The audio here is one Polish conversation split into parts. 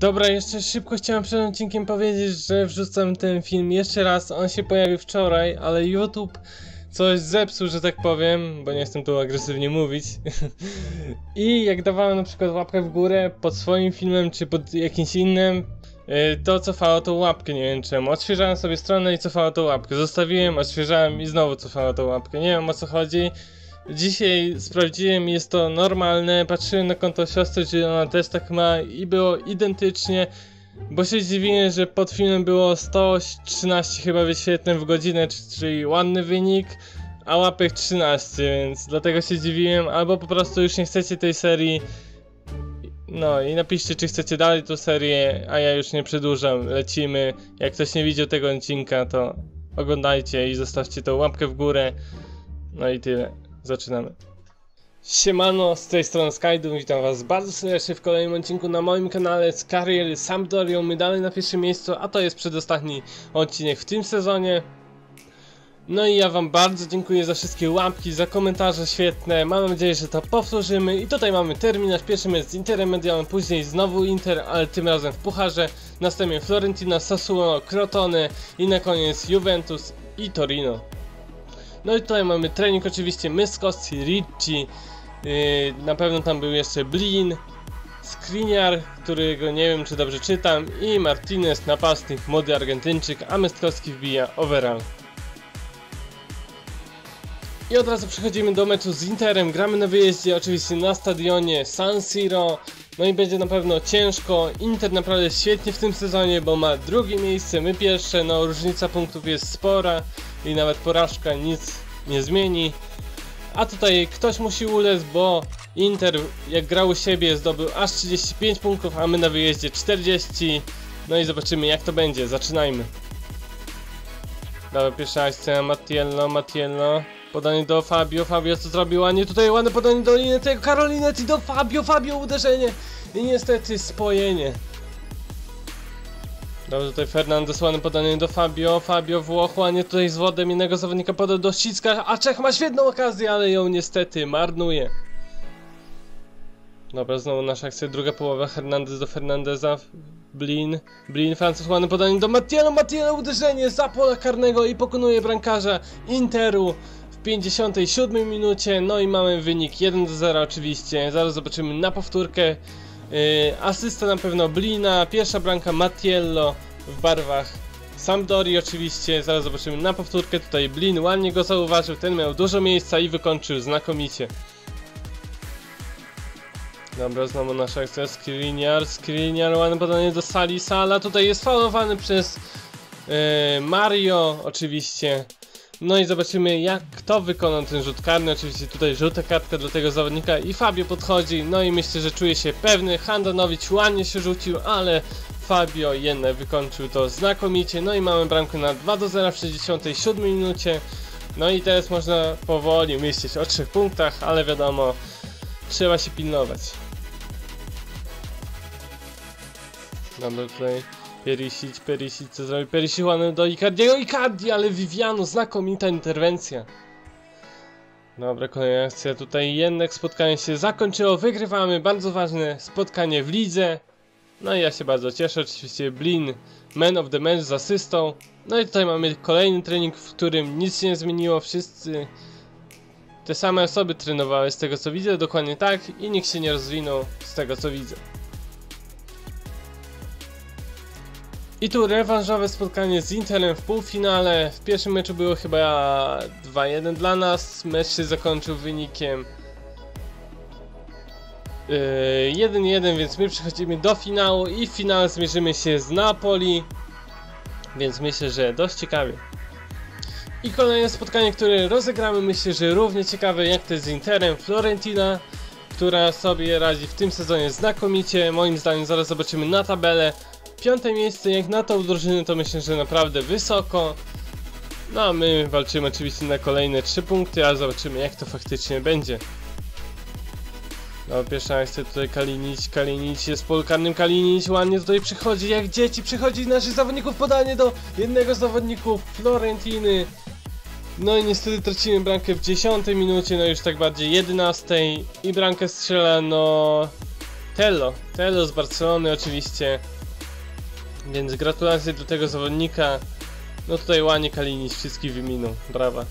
Dobra, jeszcze szybko chciałem przed odcinkiem powiedzieć, że wrzucam ten film jeszcze raz. On się pojawił wczoraj, ale YouTube coś zepsuł, że tak powiem, bo nie chcę tu agresywnie mówić. I jak dawałem na przykład łapkę w górę pod swoim filmem, czy pod jakimś innym, y, to cofało tą łapkę, nie wiem czemu. Odświeżałem sobie stronę i cofało tą łapkę. Zostawiłem, odświeżałem i znowu cofało tą łapkę. Nie wiem o co chodzi. Dzisiaj sprawdziłem, jest to normalne. Patrzyłem na konto siostry, czy ona też tak ma i było identycznie. Bo się zdziwiłem, że pod filmem było 113 chyba wyświetleń w godzinę, czyli ładny wynik, a łapek 13, więc dlatego się dziwiłem. Albo po prostu już nie chcecie tej serii. No i napiszcie, czy chcecie dalej tą serię, a ja już nie przedłużam. Lecimy. Jak ktoś nie widział tego odcinka, to oglądajcie i zostawcie tą łapkę w górę. No i tyle. Zaczynamy. Siemano, z tej strony Skydu, witam was bardzo serdecznie w kolejnym odcinku na moim kanale z kariery Sampdorią. My dalej na pierwszym miejscu, a to jest przedostatni odcinek w tym sezonie. No i ja wam bardzo dziękuję za wszystkie łapki, za komentarze świetne, mam nadzieję, że to powtórzymy. I tutaj mamy terminarz, pierwszy mecz z Interem Medialem, później znowu Inter, ale tym razem w Pucharze. Następnie Florentina, Sassuolo, Crotone i na koniec Juventus i Torino. No i tutaj mamy trening oczywiście Myskowski, Ricci, yy, na pewno tam był jeszcze Blin, Skriniar, którego nie wiem czy dobrze czytam i Martinez, napastnik, młody Argentyńczyk, a Mystkowski wbija overall. I od razu przechodzimy do meczu z Interem, gramy na wyjeździe oczywiście na stadionie San Siro, no i będzie na pewno ciężko, Inter naprawdę świetnie w tym sezonie, bo ma drugie miejsce, my pierwsze, no różnica punktów jest spora i nawet porażka nic nie zmieni. A tutaj ktoś musi ulec, bo Inter jak grał u siebie zdobył aż 35 punktów, a my na wyjeździe 40. No i zobaczymy jak to będzie, zaczynajmy. Dobra, pierwsza akcja, Mattiello, Mattiello. Podanie do Fabio, Fabio co zrobił, a nie tutaj ładne podanie do Linetego, Karolinetti do Fabio, Fabio uderzenie i niestety spojenie. Dobrze, tutaj Fernandez ładne podanie do Fabio, Fabio Włoch ładnie tutaj z wodem innego zawodnika podał do Ścicka, a Czech ma świetną okazję, ale ją niestety marnuje. Dobra, znowu nasza akcja, druga połowa, Hernandez do Fernandeza, Blin, Blin, Francuz ładne podanie do Mattielo, Mattielo uderzenie za pola karnego i pokonuje brankarza Interu w 57 minucie, no i mamy wynik 1 do 0 oczywiście, zaraz zobaczymy na powtórkę. Yy, asysta na pewno Blina, pierwsza bramka Mattiello w barwach Sampdori oczywiście, zaraz zobaczymy na powtórkę, tutaj Blin ładnie go zauważył, ten miał dużo miejsca i wykończył znakomicie. Dobra, znowu nasza akcja Skriniar, Skriniar, ładne podanie do Sali, Sala tutaj jest faulowany przez yy, Mario oczywiście. No i zobaczymy jak kto wykona ten rzut karny, oczywiście tutaj żółta kartka dla tego zawodnika i Fabio podchodzi, no i myślę, że czuje się pewny, Handonowicz ładnie się rzucił, ale Fabio jednak wykończył to znakomicie, no i mamy bramkę na 2 do 0 w 67 minucie, no i teraz można powoli myśleć o trzech punktach, ale wiadomo, trzeba się pilnować. Dobra, tutaj Perisic, Perisic, co zrobi? Perisic ładny do Icardiego, Icardi, ale Viviano, znakomita interwencja. Dobra, kolejna akcja, tutaj jednak spotkanie się zakończyło, wygrywamy, bardzo ważne spotkanie w lidze. No i ja się bardzo cieszę, oczywiście Blin, man of the match z asystą. No i tutaj mamy kolejny trening, w którym nic się nie zmieniło, wszyscy te same osoby trenowały z tego co widzę, dokładnie tak i nikt się nie rozwinął z tego co widzę. I tu rewanżowe spotkanie z Interem w półfinale. W pierwszym meczu było chyba 2-1 dla nas. Mecz się zakończył wynikiem 1-1, yy, więc my przechodzimy do finału i w finale zmierzymy się z Napoli. Więc myślę, że dość ciekawie. I kolejne spotkanie, które rozegramy, myślę, że równie ciekawe jak to z Interem. Florentina, która sobie radzi w tym sezonie znakomicie. Moim zdaniem zaraz zobaczymy na tabelę. Piąte miejsce, jak na tą drużynę, to myślę, że naprawdę wysoko. No a my walczymy oczywiście na kolejne 3 punkty, a zobaczymy jak to faktycznie będzie. No, pierwsza akcja tutaj Kalinic, Kalinic jest polkarnym Kalinic, ładnie tutaj przychodzi jak dzieci, przychodzi naszych zawodników podanie do jednego z zawodników Florentiny. No i niestety tracimy bramkę w 10 minucie, no już tak bardziej 11 i bramkę strzela no Tello. Tello z Barcelony oczywiście. Więc gratulacje do tego zawodnika. No tutaj ładnie Kalinic wszystkich wyminął. Brawa.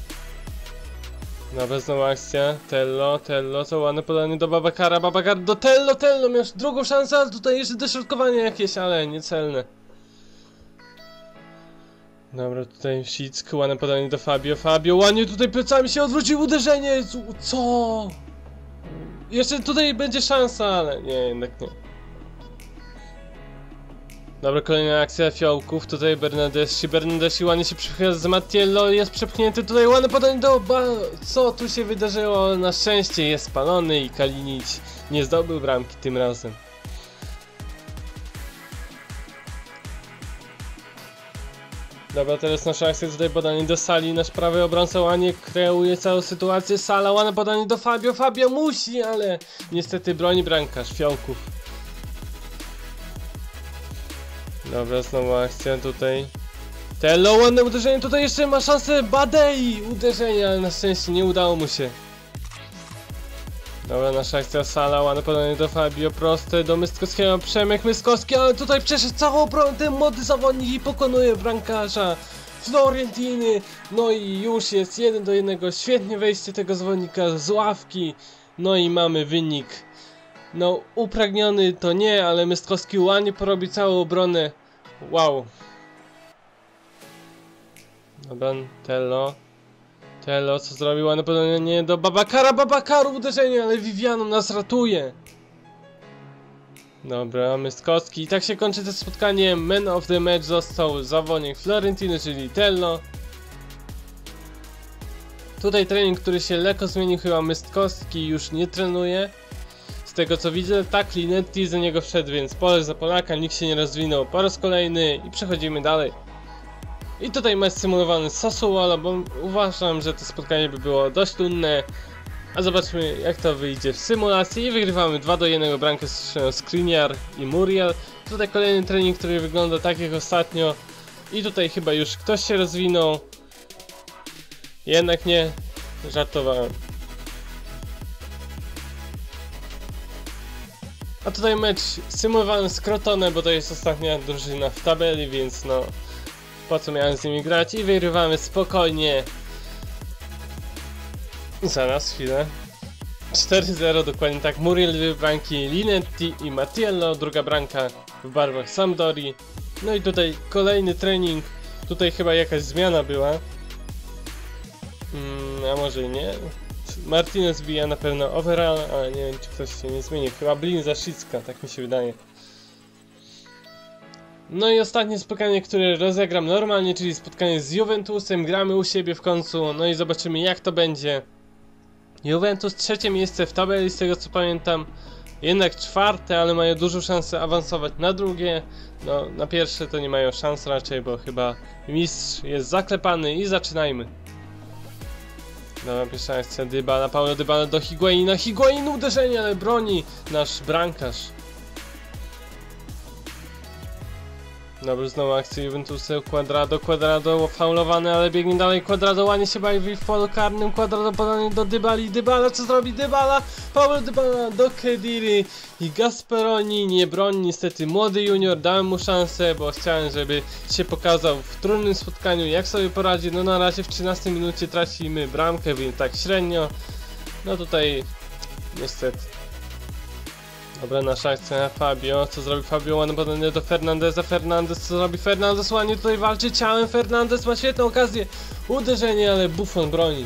Dobra, znowu akcja. Tello, Tello, to ładne podanie do Babakara. Babakar do Tello, Tello, miał drugą szansę, ale tutaj jeszcze dośrodkowanie jakieś, ale niecelne. Dobra, tutaj Sick, ładne podanie do Fabio. Fabio ładnie tutaj plecami się odwrócił, uderzenie! Co? Jeszcze tutaj będzie szansa, ale nie, jednak nie. Dobra, kolejna akcja fiołków, tutaj Bernadeschi, Bernadeschi ładnie się przychyla z Mattiello, jest przepchnięty tutaj, ładne podanie do ba... Co tu się wydarzyło? Na szczęście jest spalony i Kalinic nie zdobył bramki tym razem. Dobra, teraz nasza akcja tutaj podanie do Sali, nasz prawy obrońca ładnie kreuje całą sytuację, Sala, ładne podanie do Fabio, Fabio musi, ale niestety broni bramkarz fiołków. Dobra, znowu akcja tutaj. Tello, ładne uderzenie, tutaj jeszcze ma szansę Badei uderzenie, ale na szczęście nie udało mu się. Dobra, nasza akcja Sala, ładne podanie do Fabio, proste do Mystkowskiego, Przemek Mystkowski, ale tutaj przeszedł całą obronę ten młody zawodnik i pokonuje brankarza Florentiny. No i już jest 1 do 1, świetnie wejście tego zawodnika z ławki. No i mamy wynik. No, upragniony to nie, ale Mystkowski ładnie porobi całą obronę. Wow. Dobra, Tello. Tello, co zrobił? Ładne podanie do Babakara, Babakaru uderzenie, ale Viviano nas ratuje. Dobra, Mystkowski. I tak się kończy to spotkanie. Man of the match został zawodnik Florentino, czyli Tello. Tutaj trening, który się lekko zmienił, chyba Mystkowski już nie trenuje. Z tego co widzę, tak Linetti za niego wszedł, więc pole za Polaka, nikt się nie rozwinął po raz kolejny i przechodzimy dalej. I tutaj mecz symulowany z bo uważam, że to spotkanie by było dość trudne. A zobaczmy jak to wyjdzie w symulacji i wygrywamy 2 do 1 bramkę strzelają Skriniar i Muriel. Tutaj kolejny trening, który wygląda tak jak ostatnio. I tutaj chyba już ktoś się rozwinął. Jednak nie, żartowałem. A tutaj mecz symulowany z Crotonem, bo to jest ostatnia drużyna w tabeli, więc no po co miałem z nimi grać i wygrywamy spokojnie. Zaraz, chwilę. 4-0 dokładnie tak. Muriel dwie bramki, Linetti i Mattiello, druga bramka w barwach Sampdori. No i tutaj kolejny trening. Tutaj chyba jakaś zmiana była. Mm, a może nie? Martinez bija na pewno overall, ale nie wiem czy ktoś się nie zmieni. Chyba Blin Zaszicka, tak mi się wydaje. No i ostatnie spotkanie, które rozegram normalnie, czyli spotkanie z Juventusem. Gramy u siebie w końcu, no i zobaczymy jak to będzie. Juventus trzecie miejsce w tabeli, z tego co pamiętam. Jednak czwarte, ale mają dużą szansę awansować na drugie. No, na pierwsze to nie mają szans raczej, bo chyba mistrz jest zaklepany i zaczynajmy. Dobra, pierwsza akcja Dybala, Paulo Dybala do Higuaina, Higuain uderzenie, ale broni nasz brankarz. Dobra, znowu akcja Juventusu, Quadrado, Quadrado faulowany, ale biegnie dalej, Quadrado ładnie się bawi w polu karnym, Quadrado podanie do Dybali, Dybala, co zrobi Dybala? Paulo Dybala do Kediri i Gasperoni nie broni, niestety młody junior, dałem mu szansę, bo chciałem, żeby się pokazał w trudnym spotkaniu, jak sobie poradzi, no na razie w 13 minucie tracimy bramkę, więc tak średnio, no tutaj niestety. Dobra, nasza akcja Fabio, co zrobi Fabio, ładne podanie do Fernandeza, Fernandez, co zrobi Fernandez, ładnie tutaj walczy ciałem, Fernandez ma świetną okazję, uderzenie, ale Buffon broni.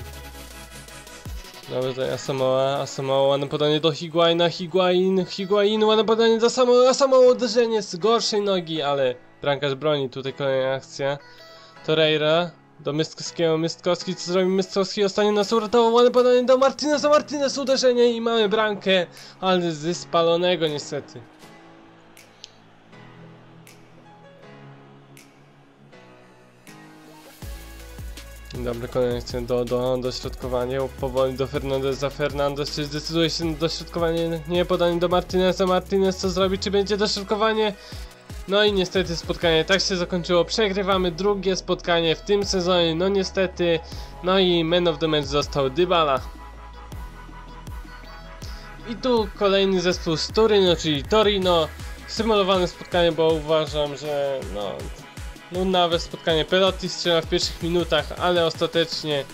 Dobra, tutaj Asamoah, Asamoah, ładne podanie do Higuaina, Higuain, Higuain, ładne podanie do Asamoah, Asamoah uderzenie z gorszej nogi, ale bramkarz broni, tutaj kolejna akcja. Torreira, do Mystkowskiego, Mystkowski, co zrobi Mystkowski, ostatnio nas uratował, ładne podanie do Martineza, Martinez, uderzenie i mamy bramkę, ale ze spalonego niestety. Dobra, kolejny do, do, dośrodkowanie, powoli do Fernandeza, Fernandez, czy zdecyduje się na dośrodkowanie, nie, podanie do Martineza, Martinez co zrobi, czy będzie dośrodkowanie? No i niestety spotkanie tak się zakończyło, przegrywamy drugie spotkanie w tym sezonie, no niestety, no i man of the match został Dybala. I tu kolejny zespół z Turino, czyli Torino. Symulowane spotkanie, bo uważam, że no, nudnawe spotkanie. Pelotti strzela w pierwszych minutach, ale ostatecznie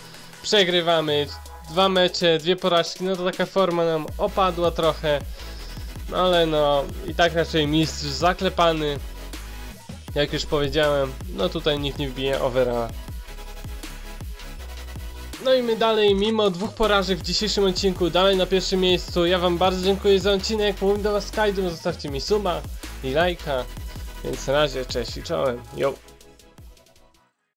przegrywamy. Dwa mecze, dwie porażki, no to taka forma nam opadła trochę. No ale no, i tak raczej mistrz zaklepany. Jak już powiedziałem, no tutaj nikt nie wbije overa. No i my dalej, mimo dwóch porażek w dzisiejszym odcinku, dalej na pierwszym miejscu. Ja wam bardzo dziękuję za odcinek, mówię do was Kaidum, zostawcie mi suba i lajka. Więc na razie, cześć i czołem, yo!